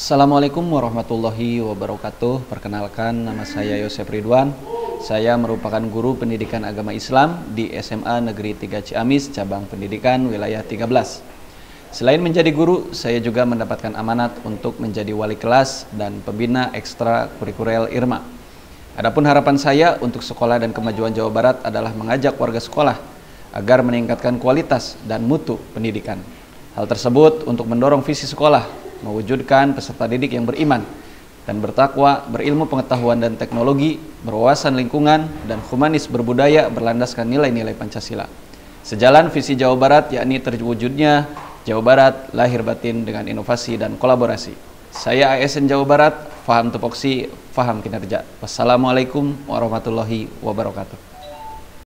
Assalamualaikum warahmatullahi wabarakatuh. Perkenalkan nama saya Yosef Ridwan. Saya merupakan guru pendidikan agama Islam di SMA Negeri 3 Ciamis, cabang pendidikan wilayah 13. Selain menjadi guru, saya juga mendapatkan amanat untuk menjadi wali kelas dan pembina ekstra kurikuler IRMA. Adapun harapan saya untuk sekolah dan kemajuan Jawa Barat adalah mengajak warga sekolah agar meningkatkan kualitas dan mutu pendidikan. Hal tersebut untuk mendorong visi sekolah, mewujudkan peserta didik yang beriman, dan bertakwa, berilmu pengetahuan dan teknologi, berwawasan lingkungan, dan humanis berbudaya berlandaskan nilai-nilai Pancasila. Sejalan visi Jawa Barat yakni terwujudnya Jawa Barat lahir batin dengan inovasi dan kolaborasi. Saya ASN Jawa Barat, faham tupoksi, faham kinerja. Wassalamualaikum warahmatullahi wabarakatuh.